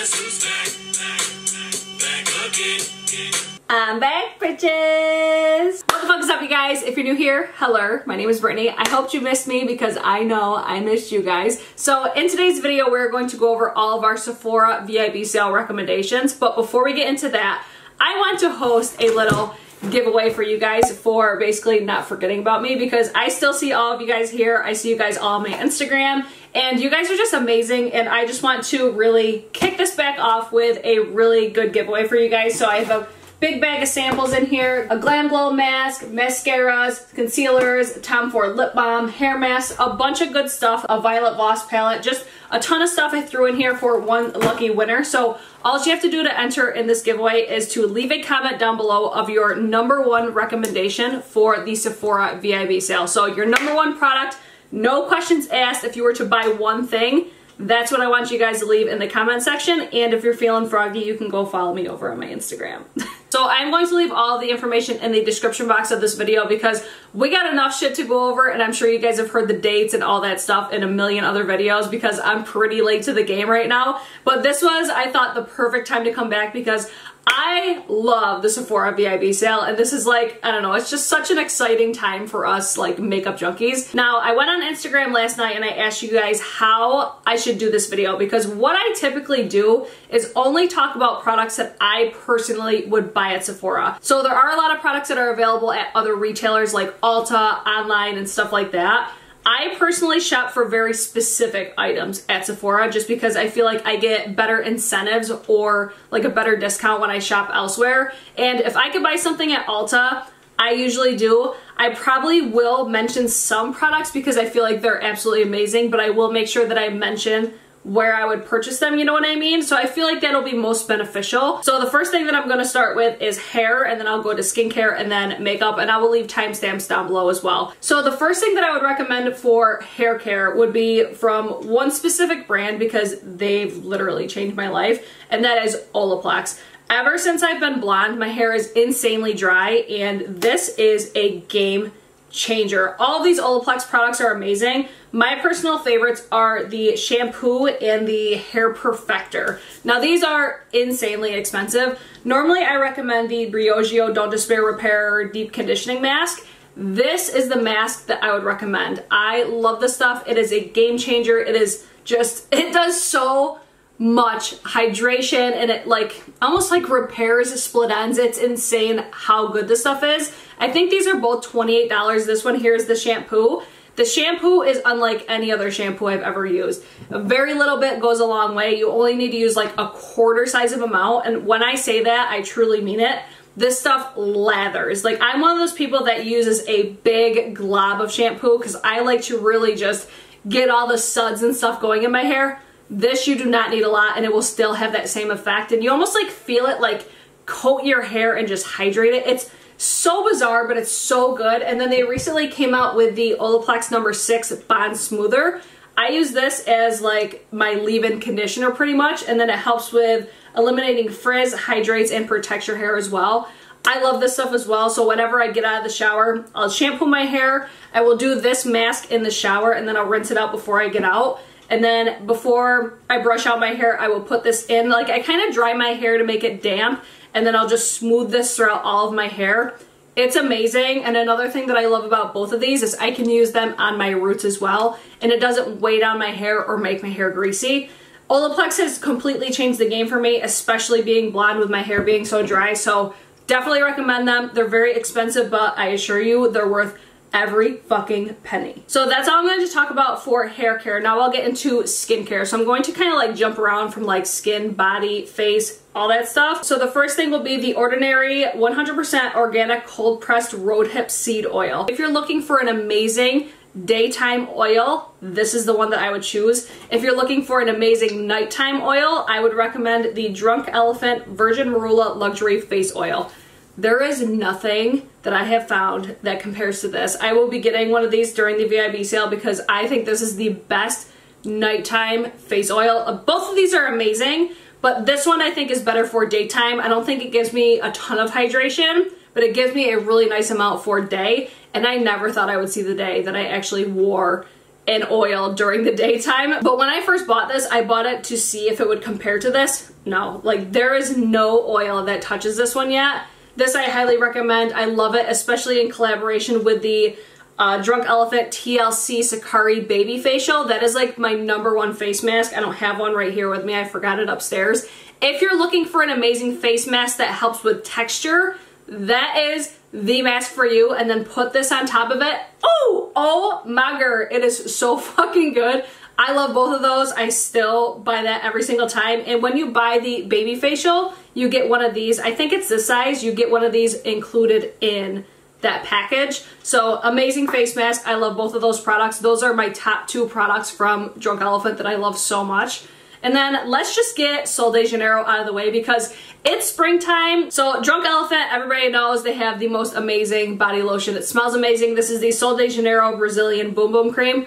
Back. I'm back, bitches! What the fuck is up, you guys? If you're new here, hello, my name is Brittany. I hope you missed me because I know I missed you guys. So in today's video, we're going to go over all of our Sephora VIB sale recommendations. But before we get into that, I want to host a little giveaway for you guys for basically not forgetting about me because I still see all of you guys here. I see you guys all on my Instagram and you guys are just amazing and I just want to really kick this back off with a really good giveaway for you guys. So I have a big bag of samples in here. A Glam Glow mask, mascaras, concealers, Tom Ford lip balm, hair mask, a bunch of good stuff, a Violet Voss palette, just a ton of stuff I threw in here for one lucky winner. So all you have to do to enter in this giveaway is to leave a comment down below of your number one recommendation for the Sephora VIB sale. So your number one product, no questions asked if you were to buy one thing, that's what I want you guys to leave in the comment section. And if you're feeling froggy, you can go follow me over on my Instagram. so I'm going to leave all the information in the description box of this video because we got enough shit to go over and I'm sure you guys have heard the dates and all that stuff in a million other videos because I'm pretty late to the game right now. But this was, I thought, the perfect time to come back because I love the Sephora VIB sale and this is like, I don't know, it's just such an exciting time for us like makeup junkies. Now, I went on Instagram last night and I asked you guys how I should do this video because what I typically do is only talk about products that I personally would buy at Sephora. So there are a lot of products that are available at other retailers like Ulta, online, and stuff like that. I personally shop for very specific items at Sephora just because I feel like I get better incentives or like a better discount when I shop elsewhere. And if I could buy something at Ulta, I usually do. I probably will mention some products because I feel like they're absolutely amazing, but I will make sure that I mention where I would purchase them, you know what I mean? So I feel like that'll be most beneficial. So the first thing that I'm gonna start with is hair and then I'll go to skincare and then makeup and I will leave timestamps down below as well. So the first thing that I would recommend for hair care would be from one specific brand because they've literally changed my life and that is Olaplex. Ever since I've been blonde, my hair is insanely dry and this is a game changer. All these Olaplex products are amazing. My personal favorites are the shampoo and the hair perfector. Now these are insanely expensive. Normally I recommend the Briogeo Don't Despair Repair Deep Conditioning Mask. This is the mask that I would recommend. I love this stuff. It is a game changer. It is just, it does so much hydration and it like almost like repairs split ends. It's insane how good this stuff is. I think these are both $28. This one here is the shampoo. The shampoo is unlike any other shampoo I've ever used. A very little bit goes a long way. You only need to use like a quarter size of amount. And when I say that, I truly mean it. This stuff lathers. Like I'm one of those people that uses a big glob of shampoo because I like to really just get all the suds and stuff going in my hair. This you do not need a lot and it will still have that same effect. And you almost like feel it like coat your hair and just hydrate it. It's so bizarre, but it's so good. And then they recently came out with the Olaplex number six Bond Smoother. I use this as like my leave-in conditioner pretty much. And then it helps with eliminating frizz, hydrates, and protects your hair as well. I love this stuff as well. So whenever I get out of the shower, I'll shampoo my hair. I will do this mask in the shower and then I'll rinse it out before I get out. And then before I brush out my hair, I will put this in. Like I kind of dry my hair to make it damp and then I'll just smooth this throughout all of my hair. It's amazing. And another thing that I love about both of these is I can use them on my roots as well. And it doesn't weigh down my hair or make my hair greasy. Olaplex has completely changed the game for me, especially being blonde with my hair being so dry. So definitely recommend them. They're very expensive, but I assure you they're worth every fucking penny. So that's all I'm going to talk about for hair care. Now I'll get into skincare. So I'm going to kind of like jump around from like skin, body, face, all that stuff. So the first thing will be the Ordinary 100% organic cold pressed rosehip seed oil. If you're looking for an amazing daytime oil, this is the one that I would choose. If you're looking for an amazing nighttime oil, I would recommend the Drunk Elephant Virgin Marula Luxury Face Oil. There is nothing that I have found that compares to this. I will be getting one of these during the VIB sale because I think this is the best nighttime face oil. Uh, both of these are amazing, but this one I think is better for daytime. I don't think it gives me a ton of hydration, but it gives me a really nice amount for day. And I never thought I would see the day that I actually wore an oil during the daytime. But when I first bought this, I bought it to see if it would compare to this. No, like there is no oil that touches this one yet. This I highly recommend. I love it, especially in collaboration with the uh, Drunk Elephant TLC Sakari Baby Facial. That is like my number one face mask. I don't have one right here with me. I forgot it upstairs. If you're looking for an amazing face mask that helps with texture, that is the mask for you. And then put this on top of it. Oh, oh my god. It is so fucking good. I love both of those. I still buy that every single time. And when you buy the baby facial, you get one of these. I think it's this size. You get one of these included in that package. So amazing face mask. I love both of those products. Those are my top two products from Drunk Elephant that I love so much. And then let's just get Sol de Janeiro out of the way because it's springtime. So Drunk Elephant, everybody knows they have the most amazing body lotion. It smells amazing. This is the Sol de Janeiro Brazilian Bum Bum Cream.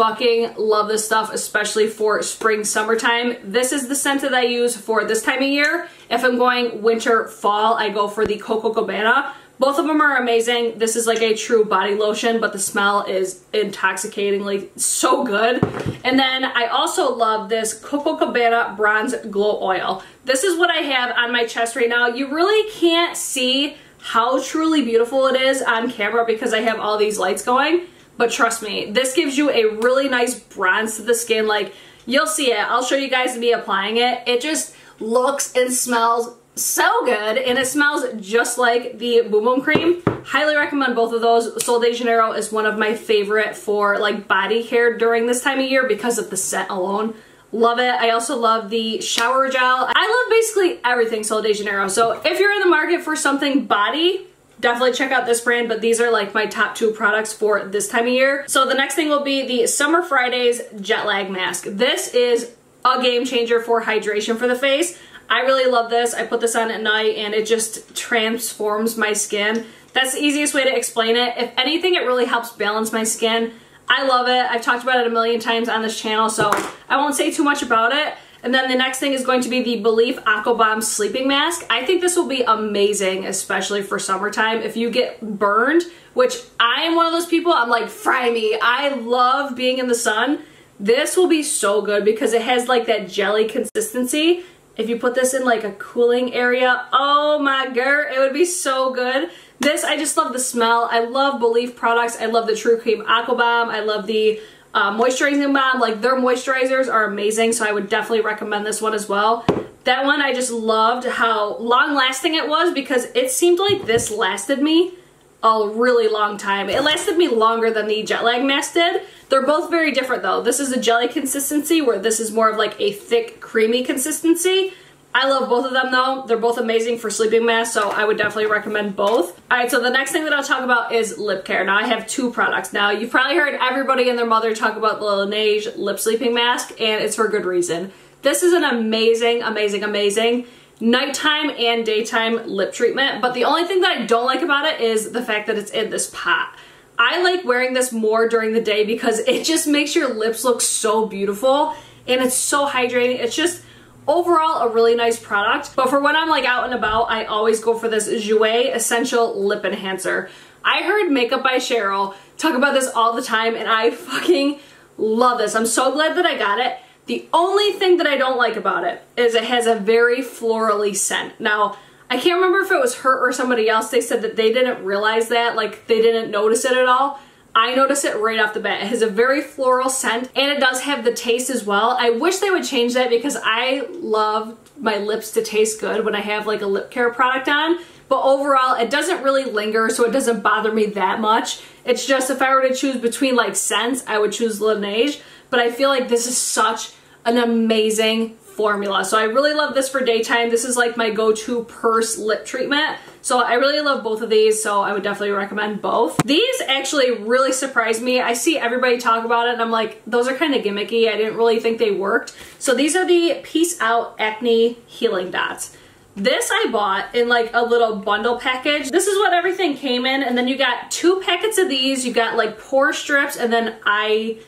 Fucking love this stuff, especially for spring, summertime. This is the scent that I use for this time of year. If I'm going winter, fall, I go for the Copacabana. Both of them are amazing. This is like a true body lotion, but the smell is intoxicatingly so good. And then I also love this Copacabana Bronze Glow Oil. This is what I have on my chest right now. You really can't see how truly beautiful it is on camera because I have all these lights going. But trust me, this gives you a really nice bronze to the skin. Like, you'll see it. I'll show you guys me applying it. It just looks and smells so good and it smells just like the Bum Bum Cream. Highly recommend both of those. Sol de Janeiro is one of my favorite for like body care during this time of year because of the scent alone. Love it. I also love the shower gel. I love basically everything Sol de Janeiro. So if you're in the market for something body, definitely check out this brand, but these are like my top two products for this time of year. So the next thing will be the Summer Fridays Jet Lag Mask. This is a game changer for hydration for the face. I really love this. I put this on at night and it just transforms my skin. That's the easiest way to explain it. If anything, it really helps balance my skin. I love it. I've talked about it a million times on this channel, so I won't say too much about it. And then the next thing is going to be the Belif Aquabomb Sleeping Mask. I think this will be amazing, especially for summertime. If you get burned, which I am one of those people, I'm like, fry me. I love being in the sun. This will be so good because it has like that jelly consistency if you put this in like a cooling area, oh my god, it would be so good. This, I just love the smell. I love Belif products. I love the True Cream Aqua Bomb. I love the uh, moisturizing balm. Like their moisturizers are amazing, so I would definitely recommend this one as well. That one, I just loved how long lasting it was because it seemed like this lasted me a really long time. It lasted me longer than the jet lag mask did. They're both very different though. This is a jelly consistency where this is more of like a thick creamy consistency. I love both of them though. They're both amazing for sleeping masks, so I would definitely recommend both. All right, so the next thing that I'll talk about is lip care. Now I have two products. Now you've probably heard everybody and their mother talk about the Laneige lip sleeping mask, and it's for good reason. This is an amazing, amazing, amazing nighttime and daytime lip treatment, but the only thing that I don't like about it is the fact that it's in this pot. I like wearing this more during the day because it just makes your lips look so beautiful and it's so hydrating. It's just overall a really nice product. But for when I'm like out and about, I always go for this Jouer Essential Lip Enhancer. I heard Makeup by Cheryl talk about this all the time and I fucking love this. I'm so glad that I got it. The only thing that I don't like about it is it has a very florally scent. Now, I can't remember if it was her or somebody else. They said that they didn't realize that, like they didn't notice it at all. I notice it right off the bat. It has a very floral scent and it does have the taste as well. I wish they would change that because I love my lips to taste good when I have like a lip care product on. But overall, it doesn't really linger, so it doesn't bother me that much. It's just if I were to choose between like scents, I would choose Laneige. But I feel like this is such an amazing formula. So I really love this for daytime. This is like my go-to purse lip treatment. So I really love both of these, so I would definitely recommend both. These actually really surprised me. I see everybody talk about it and I'm like, those are kind of gimmicky. I didn't really think they worked. So these are the Peace Out Acne Healing Dots. This I bought in like a little bundle package. This is what everything came in and then you got two packets of these. You got like pore strips and then eye,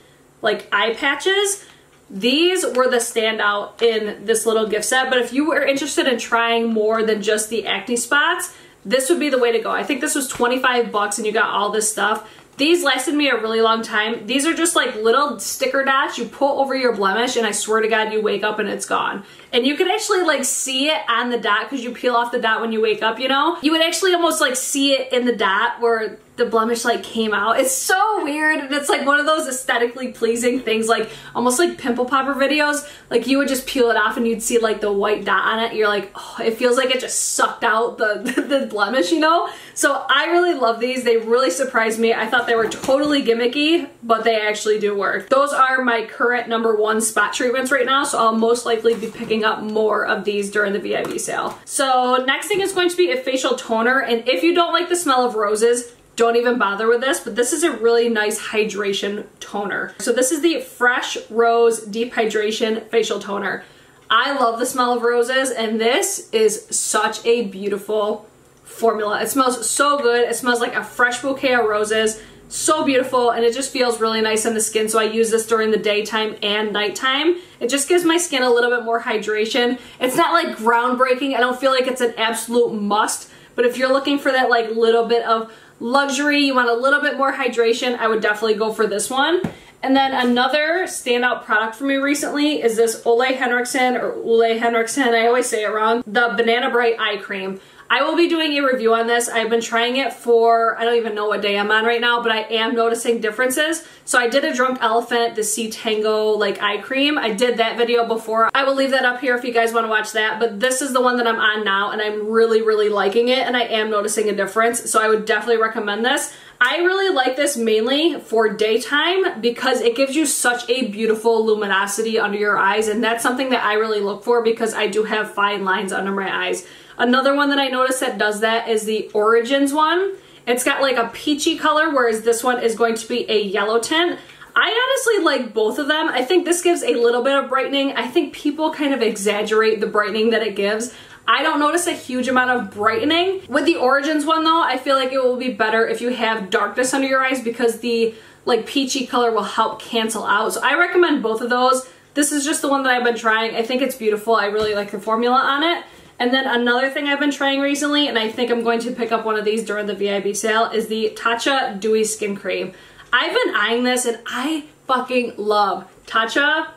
like eye patches. These were the standout in this little gift set, but if you were interested in trying more than just the acne spots, this would be the way to go. I think this was 25 bucks and you got all this stuff. These lasted me a really long time. These are just like little sticker dots you put over your blemish and I swear to God you wake up and it's gone. And you can actually like see it on the dot because you peel off the dot when you wake up, you know? You would actually almost like see it in the dot where the blemish like came out. It's so weird and it's like one of those aesthetically pleasing things like almost like pimple popper videos. Like you would just peel it off and you'd see like the white dot on it. You're like, oh, it feels like it just sucked out the, the blemish, you know? So I really love these. They really surprised me. I thought they were totally gimmicky, but they actually do work. Those are my current number one spot treatments right now. So I'll most likely be picking up more of these during the VIB sale. So next thing is going to be a facial toner. And if you don't like the smell of roses, don't even bother with this, but this is a really nice hydration toner. So this is the Fresh Rose Deep Hydration Facial Toner. I love the smell of roses and this is such a beautiful formula. It smells so good. It smells like a fresh bouquet of roses. So beautiful and it just feels really nice on the skin so I use this during the daytime and nighttime. It just gives my skin a little bit more hydration. It's not like groundbreaking. I don't feel like it's an absolute must, but if you're looking for that like little bit of luxury, you want a little bit more hydration, I would definitely go for this one. And then another standout product for me recently is this Ole Henriksen or Ole Henriksen, I always say it wrong, the Banana Bright Eye Cream. I will be doing a review on this. I've been trying it for, I don't even know what day I'm on right now, but I am noticing differences. So I did a Drunk Elephant, the C Tango like eye cream. I did that video before. I will leave that up here if you guys want to watch that, but this is the one that I'm on now and I'm really, really liking it and I am noticing a difference. So I would definitely recommend this. I really like this mainly for daytime because it gives you such a beautiful luminosity under your eyes and that's something that I really look for because I do have fine lines under my eyes. Another one that I noticed that does that is the Origins one. It's got like a peachy color whereas this one is going to be a yellow tint. I honestly like both of them. I think this gives a little bit of brightening. I think people kind of exaggerate the brightening that it gives. I don't notice a huge amount of brightening. With the Origins one though, I feel like it will be better if you have darkness under your eyes because the like peachy color will help cancel out. So I recommend both of those. This is just the one that I've been trying. I think it's beautiful. I really like the formula on it. And then another thing I've been trying recently, and I think I'm going to pick up one of these during the VIB sale, is the Tatcha Dewy Skin Cream. I've been eyeing this and I fucking love Tatcha.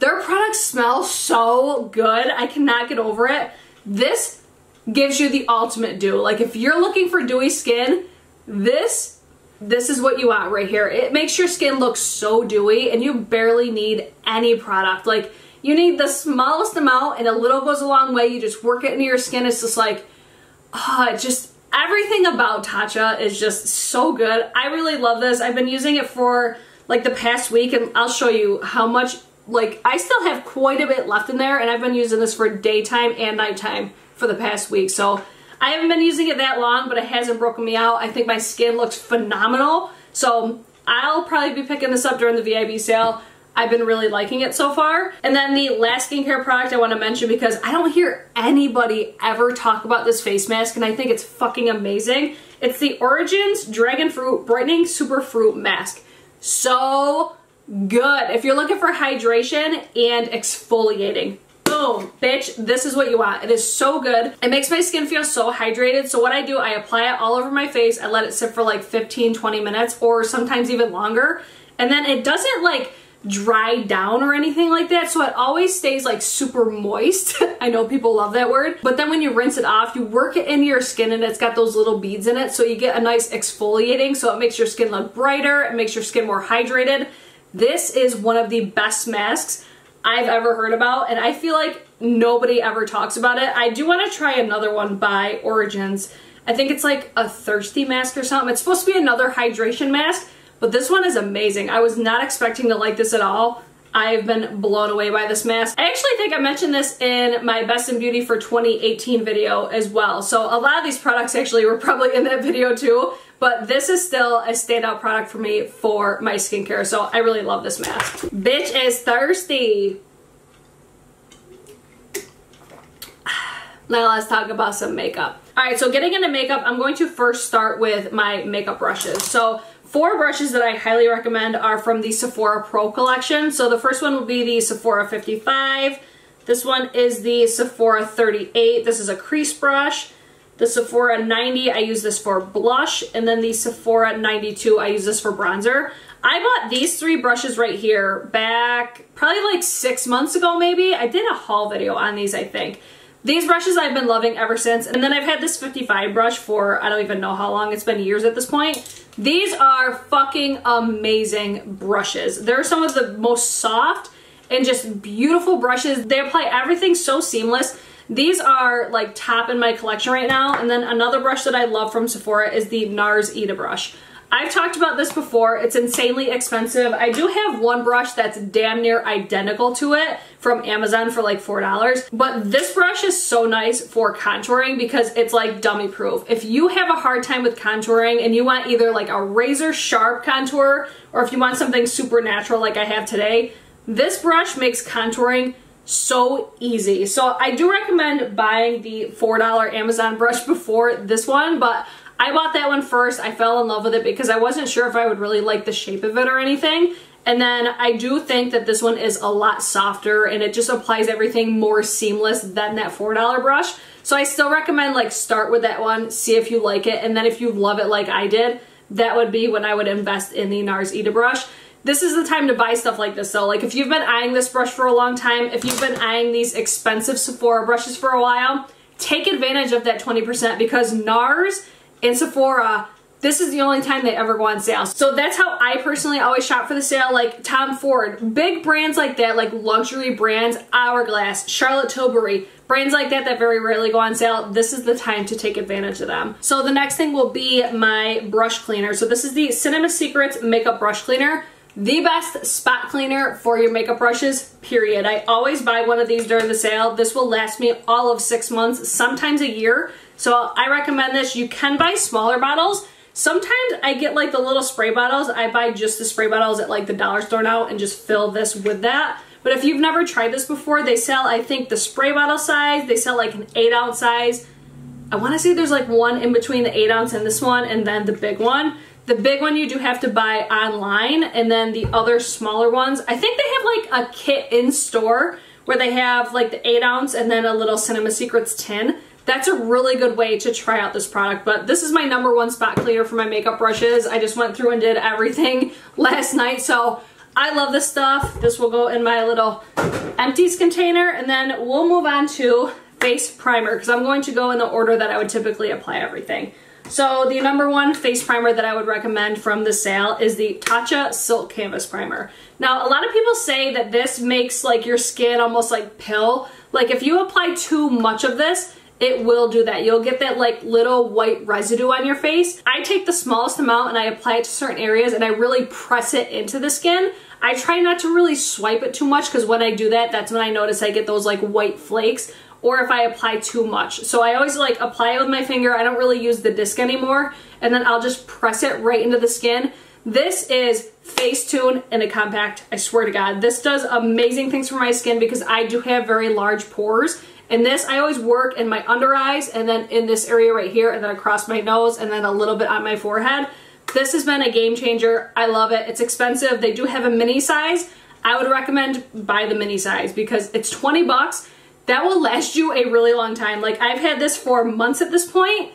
Their products smell so good. I cannot get over it. This gives you the ultimate dew. Like if you're looking for dewy skin, this this is what you want right here. It makes your skin look so dewy and you barely need any product. Like you need the smallest amount and a little goes a long way. You just work it into your skin. It's just like, ah, just everything about Tatcha is just so good. I really love this. I've been using it for like the past week and I'll show you how much like I still have quite a bit left in there and I've been using this for daytime and nighttime for the past week. So I haven't been using it that long, but it hasn't broken me out. I think my skin looks phenomenal. So I'll probably be picking this up during the VIB sale. I've been really liking it so far. And then the last skincare product I want to mention because I don't hear anybody ever talk about this face mask and I think it's fucking amazing. It's the Origins Dragon Fruit Brightening Super Fruit Mask. So good. If you're looking for hydration and exfoliating, boom, bitch, this is what you want. It is so good. It makes my skin feel so hydrated. So what I do, I apply it all over my face. I let it sit for like 15, 20 minutes or sometimes even longer. And then it doesn't like dry down or anything like that. So it always stays like super moist. I know people love that word. But then when you rinse it off, you work it into your skin and it's got those little beads in it. So you get a nice exfoliating. So it makes your skin look brighter. It makes your skin more hydrated. This is one of the best masks I've ever heard about and I feel like nobody ever talks about it. I do want to try another one by Origins. I think it's like a thirsty mask or something. It's supposed to be another hydration mask, but this one is amazing. I was not expecting to like this at all. I've been blown away by this mask. I actually think I mentioned this in my Best in Beauty for 2018 video as well. So a lot of these products actually were probably in that video too, but this is still a standout product for me for my skincare. So I really love this mask. Bitch is thirsty. Now let's talk about some makeup. All right, so getting into makeup, I'm going to first start with my makeup brushes. So four brushes that I highly recommend are from the Sephora Pro collection. So the first one will be the Sephora 55. This one is the Sephora 38. This is a crease brush. The Sephora 90, I use this for blush. And then the Sephora 92, I use this for bronzer. I bought these three brushes right here back probably like six months ago maybe. I did a haul video on these, I think. These brushes I've been loving ever since. And then I've had this 55 brush for I don't even know how long. It's been years at this point. These are fucking amazing brushes. They're some of the most soft and just beautiful brushes. They apply everything so seamless. These are like top in my collection right now. And then another brush that I love from Sephora is the NARS Ita brush. I've talked about this before. It's insanely expensive. I do have one brush that's damn near identical to it from Amazon for like $4. But this brush is so nice for contouring because it's like dummy proof. If you have a hard time with contouring and you want either like a razor sharp contour or if you want something super natural like I have today, this brush makes contouring so easy. So I do recommend buying the $4 Amazon brush before this one, but I bought that one first. I fell in love with it because I wasn't sure if I would really like the shape of it or anything. And then I do think that this one is a lot softer and it just applies everything more seamless than that $4 brush. So I still recommend like start with that one, see if you like it. And then if you love it like I did, that would be when I would invest in the NARS Ita brush. This is the time to buy stuff like this though. Like if you've been eyeing this brush for a long time, if you've been eyeing these expensive Sephora brushes for a while, take advantage of that 20% because NARS in Sephora, this is the only time they ever go on sale. So that's how I personally always shop for the sale. Like Tom Ford, big brands like that, like luxury brands, Hourglass, Charlotte Tilbury, brands like that that very rarely go on sale, this is the time to take advantage of them. So the next thing will be my brush cleaner. So this is the Cinema Secrets Makeup Brush Cleaner the best spot cleaner for your makeup brushes, period. I always buy one of these during the sale. This will last me all of six months, sometimes a year. So I recommend this. You can buy smaller bottles. Sometimes I get like the little spray bottles. I buy just the spray bottles at like the dollar store now and just fill this with that. But if you've never tried this before, they sell, I think, the spray bottle size. They sell like an 8 ounce size. I want to say there's like one in between the 8 ounce and this one and then the big one. The big one you do have to buy online and then the other smaller ones, I think they have like a kit in store where they have like the 8 ounce and then a little Cinema Secrets tin. That's a really good way to try out this product, but this is my number one spot cleaner for my makeup brushes. I just went through and did everything last night, so I love this stuff. This will go in my little empties container, and then we'll move on to face primer, because I'm going to go in the order that I would typically apply everything. So the number one face primer that I would recommend from the sale is the Tatcha Silk Canvas Primer. Now, a lot of people say that this makes like your skin almost like pill. Like if you apply too much of this, it will do that. You'll get that like little white residue on your face. I take the smallest amount and I apply it to certain areas and I really press it into the skin. I try not to really swipe it too much because when I do that, that's when I notice I get those like white flakes or if I apply too much. So I always like apply it with my finger. I don't really use the disc anymore. And then I'll just press it right into the skin. This is Facetune in a compact, I swear to God. This does amazing things for my skin because I do have very large pores and this, I always work in my under eyes and then in this area right here and then across my nose and then a little bit on my forehead. This has been a game changer. I love it. It's expensive. They do have a mini size. I would recommend buy the mini size because it's 20 bucks. That will last you a really long time. Like I've had this for months at this point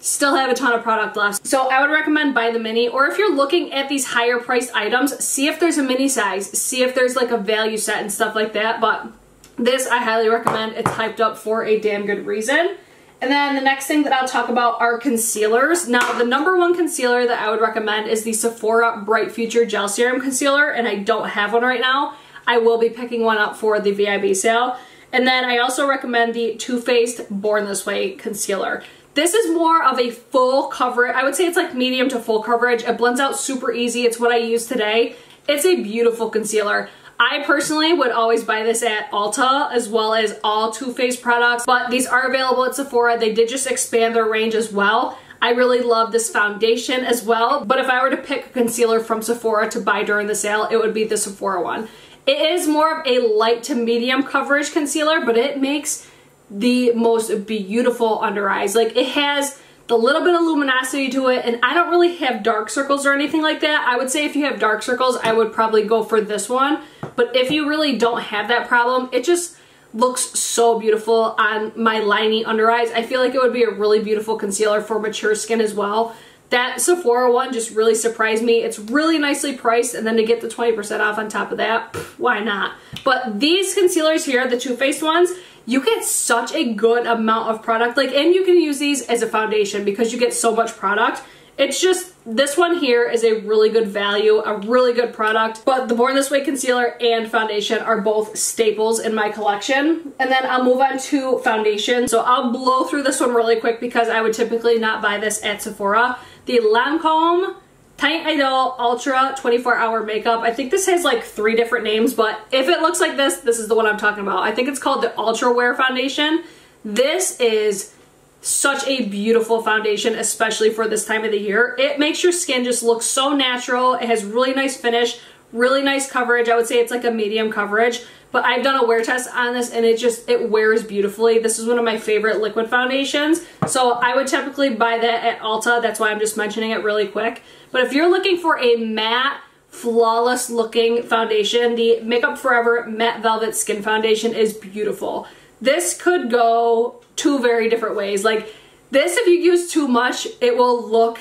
still have a ton of product left. So I would recommend buy the mini or if you're looking at these higher priced items, see if there's a mini size, see if there's like a value set and stuff like that. But this I highly recommend. It's hyped up for a damn good reason. And then the next thing that I'll talk about are concealers. Now, the number one concealer that I would recommend is the Sephora Bright Future Gel Serum Concealer, and I don't have one right now. I will be picking one up for the VIB sale. And then I also recommend the Too Faced Born This Way Concealer. This is more of a full coverage. I would say it's like medium to full coverage. It blends out super easy. It's what I use today. It's a beautiful concealer. I personally would always buy this at Ulta as well as all Too Faced products, but these are available at Sephora. They did just expand their range as well. I really love this foundation as well, but if I were to pick a concealer from Sephora to buy during the sale, it would be the Sephora one. It is more of a light to medium coverage concealer, but it makes the most beautiful under eyes. Like it has the little bit of luminosity to it and I don't really have dark circles or anything like that. I would say if you have dark circles, I would probably go for this one. But if you really don't have that problem, it just looks so beautiful on my liney under eyes. I feel like it would be a really beautiful concealer for mature skin as well. That Sephora one just really surprised me. It's really nicely priced and then to get the 20% off on top of that, why not? But these concealers here, the Too Faced ones, you get such a good amount of product. Like, and you can use these as a foundation because you get so much product. It's just, this one here is a really good value, a really good product, but the Born This Way concealer and foundation are both staples in my collection. And then I'll move on to foundation. So I'll blow through this one really quick because I would typically not buy this at Sephora. The Lancome Teint Idole Ultra 24 Hour Makeup. I think this has like three different names, but if it looks like this, this is the one I'm talking about. I think it's called the Ultra Wear Foundation. This is such a beautiful foundation, especially for this time of the year. It makes your skin just look so natural. It has really nice finish, really nice coverage. I would say it's like a medium coverage, but I've done a wear test on this and it just, it wears beautifully. This is one of my favorite liquid foundations. So I would typically buy that at Ulta. That's why I'm just mentioning it really quick. But if you're looking for a matte, flawless looking foundation, the Makeup Forever Matte Velvet Skin Foundation is beautiful. This could go two very different ways. Like this, if you use too much, it will look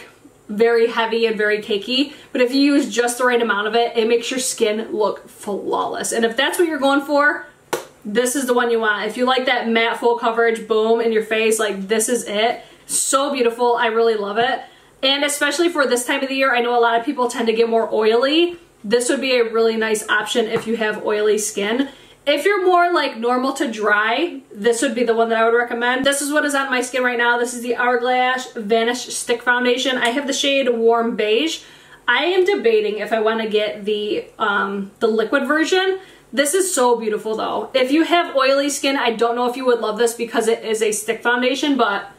very heavy and very cakey. But if you use just the right amount of it, it makes your skin look flawless. And if that's what you're going for, this is the one you want. If you like that matte full coverage, boom, in your face, like this is it. So beautiful. I really love it. And especially for this time of the year, I know a lot of people tend to get more oily. This would be a really nice option if you have oily skin. If you're more like normal to dry, this would be the one that I would recommend. This is what is on my skin right now. This is the Hourglass Vanish Stick Foundation. I have the shade Warm Beige. I am debating if I want to get the, um, the liquid version. This is so beautiful though. If you have oily skin, I don't know if you would love this because it is a stick foundation, but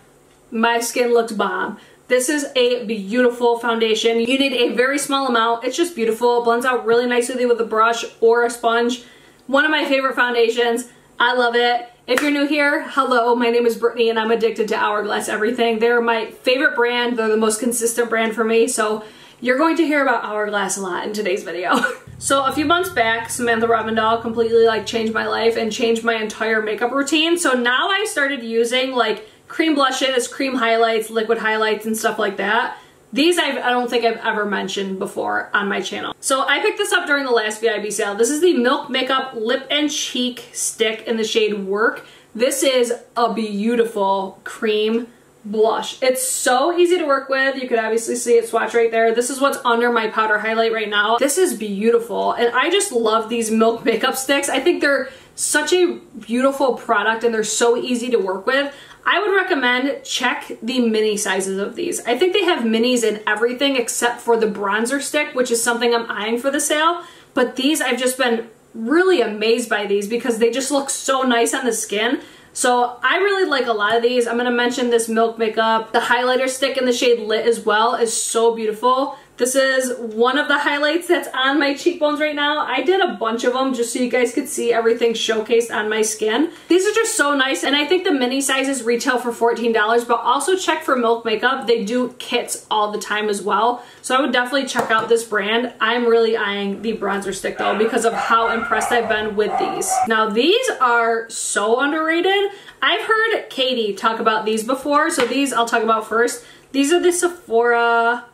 my skin looks bomb. This is a beautiful foundation. You need a very small amount. It's just beautiful. It blends out really nicely with a brush or a sponge. One of my favorite foundations. I love it. If you're new here, hello, my name is Brittany and I'm addicted to Hourglass Everything. They're my favorite brand. They're the most consistent brand for me. So you're going to hear about Hourglass a lot in today's video. so a few months back, Samantha Ravndahl completely like changed my life and changed my entire makeup routine. So now I started using like cream blushes, cream highlights, liquid highlights, and stuff like that. These I've, I do not think I've ever mentioned before on my channel. So I picked this up during the last VIB sale. This is the Milk Makeup Lip and Cheek Stick in the shade Work. This is a beautiful cream blush. It's so easy to work with. You could obviously see it swatch right there. This is what's under my powder highlight right now. This is beautiful. And I just love these Milk makeup sticks. I think they're such a beautiful product and they're so easy to work with. I would recommend check the mini sizes of these. I think they have minis in everything except for the bronzer stick, which is something I'm eyeing for the sale. But these, I've just been really amazed by these because they just look so nice on the skin. So I really like a lot of these. I'm going to mention this Milk Makeup. The highlighter stick in the shade Lit as well is so beautiful. This is one of the highlights that's on my cheekbones right now. I did a bunch of them just so you guys could see everything showcased on my skin. These are just so nice and I think the mini sizes retail for $14 but also check for Milk Makeup. They do kits all the time as well. So I would definitely check out this brand. I'm really eyeing the bronzer stick though because of how impressed I've been with these. Now these are so underrated. I've heard Katie talk about these before so these I'll talk about first. These are the Sephora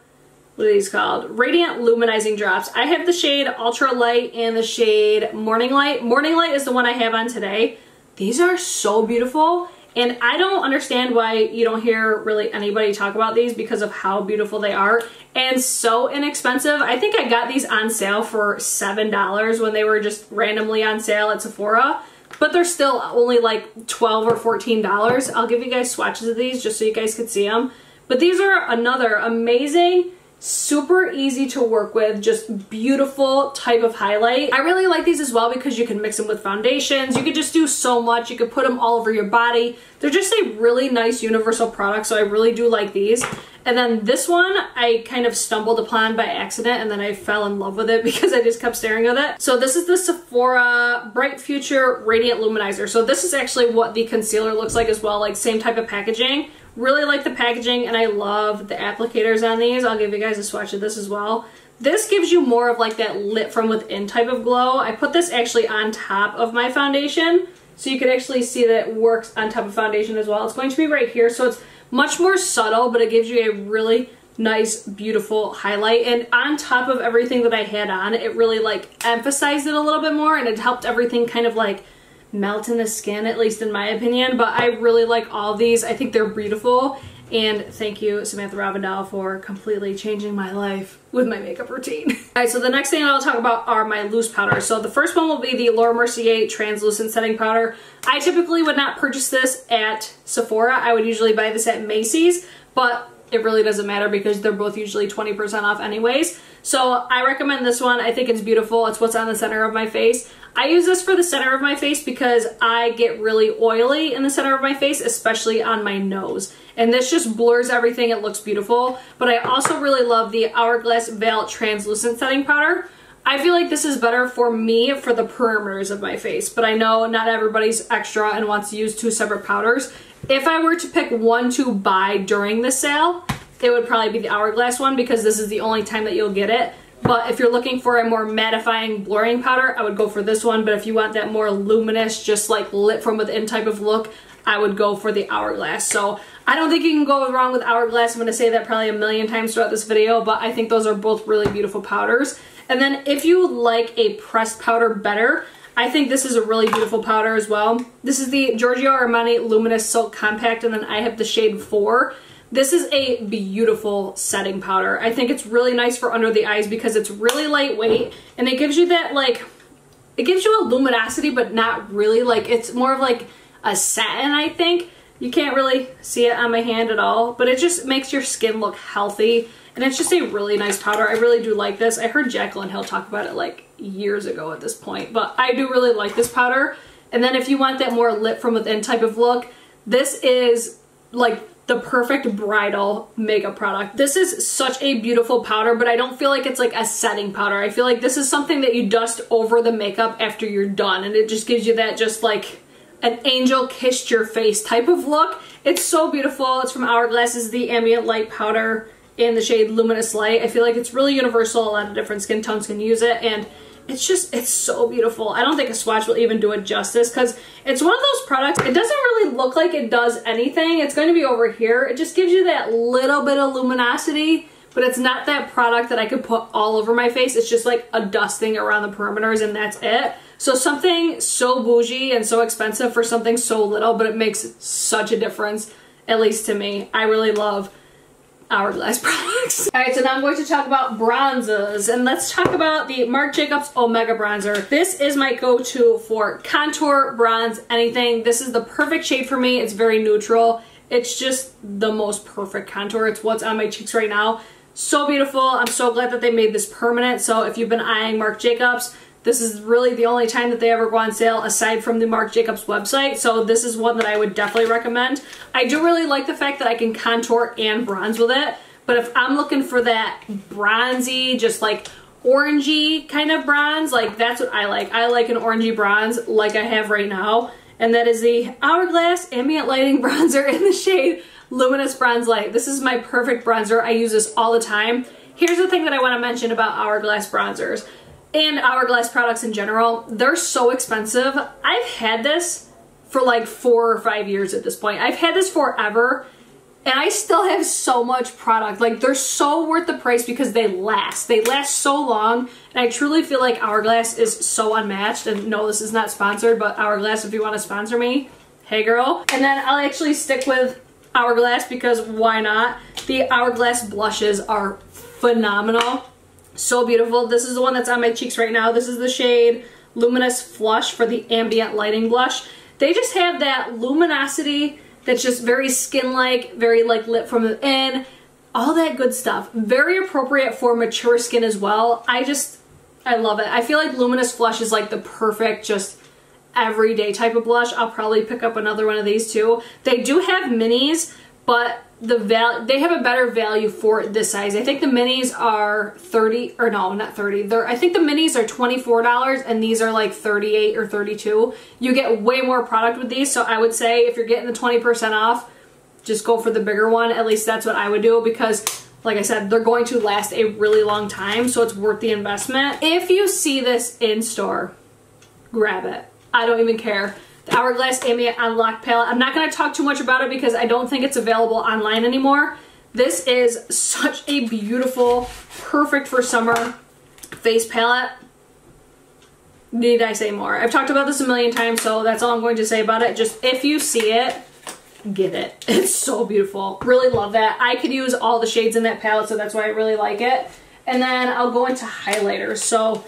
what are these called? Radiant Luminizing Drops. I have the shade Ultra Light and the shade Morning Light. Morning Light is the one I have on today. These are so beautiful. And I don't understand why you don't hear really anybody talk about these because of how beautiful they are and so inexpensive. I think I got these on sale for $7 when they were just randomly on sale at Sephora, but they're still only like 12 or $14. I'll give you guys swatches of these just so you guys could see them. But these are another amazing super easy to work with just beautiful type of highlight. I really like these as well because you can mix them with foundations. You could just do so much. You could put them all over your body. They're just a really nice universal product so i really do like these and then this one I kind of stumbled upon by accident and then I fell in love with it because I just kept staring at it. So this is the Sephora Bright Future Radiant Luminizer. So this is actually what the concealer looks like as well, like same type of packaging. Really like the packaging and I love the applicators on these. I'll give you guys a swatch of this as well. This gives you more of like that lit from within type of glow. I put this actually on top of my foundation. so you can actually see that it works on top of foundation as well. It's going to be right here, so it's much more subtle, but it gives you a really nice, beautiful highlight. And on top of everything that I had on, it really like emphasized it a little bit more and it helped everything kind of like melt in the skin, at least in my opinion. But I really like all these. I think they're beautiful. And thank you, Samantha Ravndahl, for completely changing my life with my makeup routine. All right, so the next thing I'll talk about are my loose powders. So the first one will be the Laura Mercier Translucent Setting Powder. I typically would not purchase this at Sephora. I would usually buy this at Macy's, but it really doesn't matter because they're both usually 20% off anyways. So I recommend this one. I think it's beautiful. It's what's on the center of my face. I use this for the center of my face because I get really oily in the center of my face, especially on my nose. And this just blurs everything. It looks beautiful. But I also really love the Hourglass Veil Translucent Setting Powder. I feel like this is better for me for the perimeters of my face, but I know not everybody's extra and wants to use two separate powders. If I were to pick one to buy during the sale, it would probably be the Hourglass one because this is the only time that you'll get it. But if you're looking for a more mattifying blurring powder, I would go for this one. But if you want that more luminous, just like lit from within type of look, I would go for the Hourglass. So I don't think you can go wrong with Hourglass. I'm going to say that probably a million times throughout this video, but I think those are both really beautiful powders. And then if you like a pressed powder better, I think this is a really beautiful powder as well. This is the Giorgio Armani Luminous Silk Compact, and then I have the shade 4. This is a beautiful setting powder. I think it's really nice for under the eyes because it's really lightweight, and it gives you that, like, it gives you a luminosity, but not really. Like, it's more of like a satin, I think. You can't really see it on my hand at all, but it just makes your skin look healthy and it's just a really nice powder. I really do like this. I heard Jaclyn Hill talk about it like years ago at this point, but I do really like this powder. And then if you want that more lit from within type of look, this is like the perfect bridal makeup product. This is such a beautiful powder, but I don't feel like it's like a setting powder. I feel like this is something that you dust over the makeup after you're done and it just gives you that just like an angel kissed your face type of look. It's so beautiful. It's from Hourglass. Is the Ambient Light Powder in the shade Luminous Light. I feel like it's really universal. A lot of different skin tones can use it and it's just, it's so beautiful. I don't think a swatch will even do it justice because it's one of those products, it doesn't really look like it does anything. It's going to be over here. It just gives you that little bit of luminosity, but it's not that product that I could put all over my face. It's just like a dusting around the perimeters and that's it. So something so bougie and so expensive for something so little, but it makes such a difference, at least to me. I really love Hourglass products. Alright, so now I'm going to talk about bronzes, and let's talk about the Marc Jacobs Omega Bronzer. This is my go-to for contour, bronze, anything. This is the perfect shade for me. It's very neutral. It's just the most perfect contour. It's what's on my cheeks right now. So beautiful. I'm so glad that they made this permanent. So if you've been eyeing Marc Jacobs, this is really the only time that they ever go on sale aside from the Marc Jacobs website. So this is one that I would definitely recommend. I do really like the fact that I can contour and bronze with it. But if I'm looking for that bronzy, just like orangey kind of bronze, like that's what I like. I like an orangey bronze like I have right now. And that is the Hourglass Ambient Lighting Bronzer in the shade Luminous Bronze Light. This is my perfect bronzer. I use this all the time. Here's the thing that I want to mention about Hourglass bronzers and Hourglass products in general, they're so expensive. I've had this for like four or five years at this point. I've had this forever and I still have so much product. Like they're so worth the price because they last. They last so long and I truly feel like Hourglass is so unmatched. And no, this is not sponsored, but Hourglass, if you want to sponsor me, hey girl. And then I'll actually stick with Hourglass because why not? The Hourglass blushes are phenomenal. So beautiful. This is the one that's on my cheeks right now. This is the shade Luminous Flush for the Ambient Lighting Blush. They just have that luminosity that's just very skin-like, very like lit from the within, all that good stuff. Very appropriate for mature skin as well. I just, I love it. I feel like Luminous Flush is like the perfect just everyday type of blush. I'll probably pick up another one of these too. They do have minis, but the val they have a better value for this size. I think the minis are 30 or no, not 30. They're I think the minis are $24 and these are like 38 or 32. You get way more product with these, so I would say if you're getting the 20% off, just go for the bigger one. At least that's what I would do because like I said, they're going to last a really long time, so it's worth the investment. If you see this in store, grab it. I don't even care. Hourglass Ambient Unlock palette. I'm not going to talk too much about it because I don't think it's available online anymore. This is such a beautiful, perfect for summer face palette. Need I say more? I've talked about this a million times, so that's all I'm going to say about it. Just if you see it, get it. It's so beautiful. Really love that. I could use all the shades in that palette, so that's why I really like it. And then I'll go into highlighters. So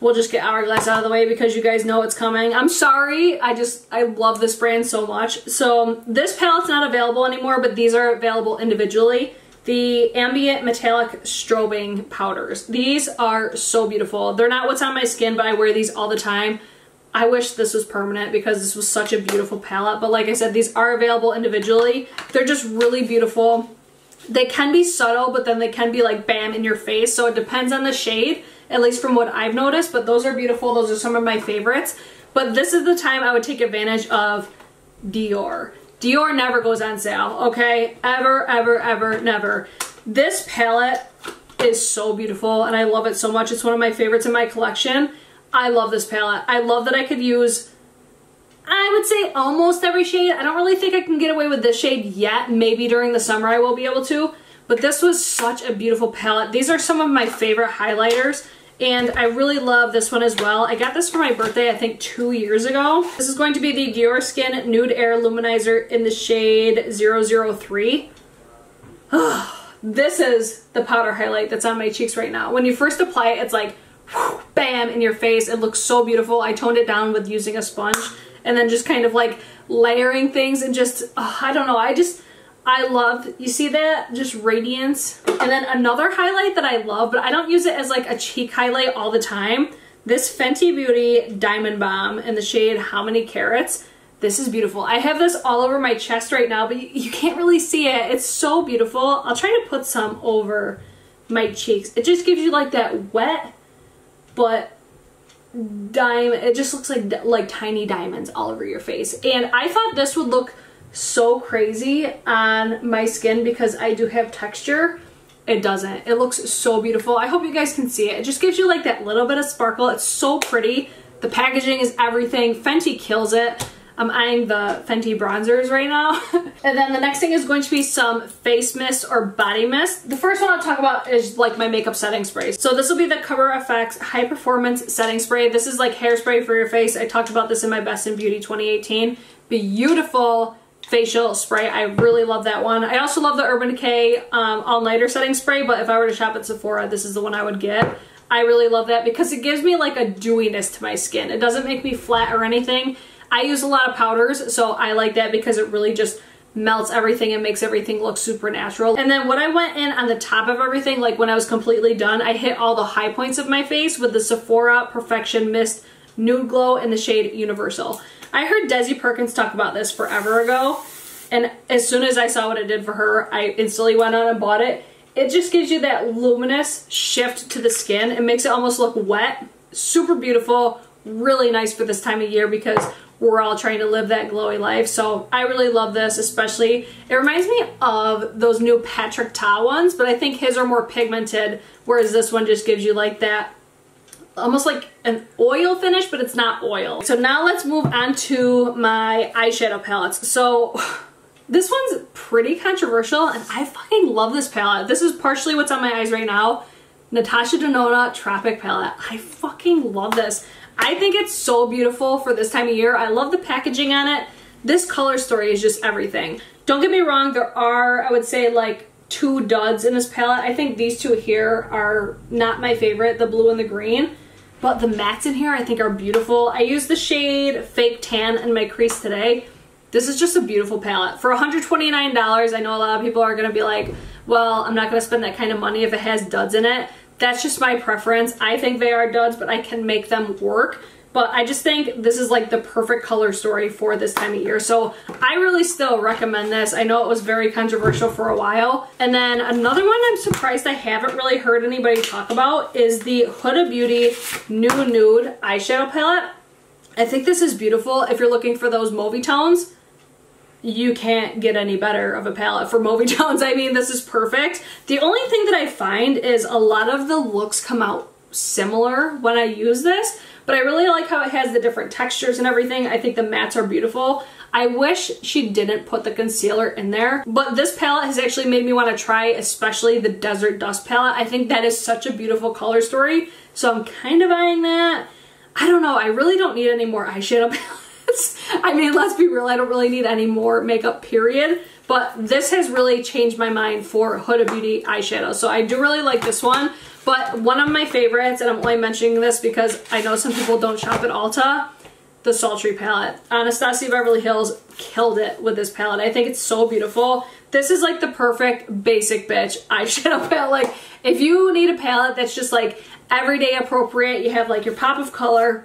we'll just get Hourglass out of the way because you guys know it's coming. I'm sorry, I just, I love this brand so much. So this palette's not available anymore, but these are available individually. The Ambient Metallic Strobing Powders. These are so beautiful. They're not what's on my skin, but I wear these all the time. I wish this was permanent because this was such a beautiful palette. But like I said, these are available individually. They're just really beautiful. They can be subtle, but then they can be like bam in your face. So it depends on the shade, at least from what I've noticed. But those are beautiful. Those are some of my favorites. But this is the time I would take advantage of Dior. Dior never goes on sale, okay? Ever, ever, ever, never. This palette is so beautiful and I love it so much. It's one of my favorites in my collection. I love this palette. I love that I could use, I would say almost every shade. I don't really think I can get away with this shade yet. Maybe during the summer I will be able to. But this was such a beautiful palette. These are some of my favorite highlighters. And I really love this one as well. I got this for my birthday, I think two years ago. This is going to be the Dior Skin Nude Air Luminizer in the shade 003. Ah, this is the powder highlight that's on my cheeks right now. When you first apply it, it's like whew, bam in your face. It looks so beautiful. I toned it down with using a sponge and then just kind of like layering things and just, I don't know, I just, I love, you see that? Just radiance. And then another highlight that I love, but I don't use it as like a cheek highlight all the time. This Fenty Beauty Diamond Bomb in the shade How Many Carats. This is beautiful. I have this all over my chest right now, but you can't really see it. It's so beautiful. I'll try to put some over my cheeks. It just gives you like that wet, but diamond, it just looks like like tiny diamonds all over your face. And I thought this would look so crazy on my skin because I do have texture. It doesn't. It looks so beautiful. I hope you guys can see it. It just gives you like that little bit of sparkle. It's so pretty. The packaging is everything. Fenty kills it. I'm eyeing the Fenty bronzers right now. and then the next thing is going to be some face mist or body mist. The first one I'll talk about is like my makeup setting spray. So this will be the Cover FX High Performance Setting Spray. This is like hairspray for your face. I talked about this in my Best in Beauty 2018. Beautiful facial spray. I really love that one. I also love the Urban Decay um, All Nighter Setting Spray, but if I were to shop at Sephora, this is the one I would get. I really love that because it gives me like a dewiness to my skin. It doesn't make me flat or anything. I use a lot of powders, so I like that because it really just melts everything and makes everything look super natural. And then when I went in on the top of everything, like when I was completely done, I hit all the high points of my face with the Sephora Perfection Mist Nude Glow in the shade Universal. I heard Desi Perkins talk about this forever ago, and as soon as I saw what it did for her, I instantly went on and bought it. It just gives you that luminous shift to the skin. It makes it almost look wet. Super beautiful, really nice for this time of year because we're all trying to live that glowy life. So I really love this, especially. It reminds me of those new Patrick Ta ones, but I think his are more pigmented, whereas this one just gives you like that almost like an oil finish, but it's not oil. So now let's move on to my eyeshadow palettes. So this one's pretty controversial and I fucking love this palette. This is partially what's on my eyes right now. Natasha Denona Tropic Palette. I fucking love this. I think it's so beautiful for this time of year. I love the packaging on it. This color story is just everything. Don't get me wrong, there are, I would say like two duds in this palette. I think these two here are not my favorite, the blue and the green. But the mattes in here I think are beautiful. I used the shade Fake Tan in my crease today. This is just a beautiful palette. For $129, I know a lot of people are gonna be like, well, I'm not gonna spend that kind of money if it has duds in it. That's just my preference. I think they are duds, but I can make them work. But I just think this is like the perfect color story for this time of year. So I really still recommend this. I know it was very controversial for a while. And then another one I'm surprised I haven't really heard anybody talk about is the Huda Beauty New Nude Eyeshadow Palette. I think this is beautiful if you're looking for those mauvey tones you can't get any better of a palette for mauvey tones. I mean, this is perfect. The only thing that I find is a lot of the looks come out similar when I use this, but I really like how it has the different textures and everything. I think the mattes are beautiful. I wish she didn't put the concealer in there, but this palette has actually made me want to try especially the Desert Dust palette. I think that is such a beautiful color story, so I'm kind of eyeing that. I don't know, I really don't need any more eyeshadow palettes. I mean, let's be real, I don't really need any more makeup, period. But this has really changed my mind for Huda Beauty eyeshadow. So I do really like this one. But one of my favorites, and I'm only mentioning this because I know some people don't shop at Ulta, the Sultry palette. Anastasia Beverly Hills killed it with this palette. I think it's so beautiful. This is like the perfect basic bitch eyeshadow palette. Like if you need a palette that's just like everyday appropriate, you have like your pop of color,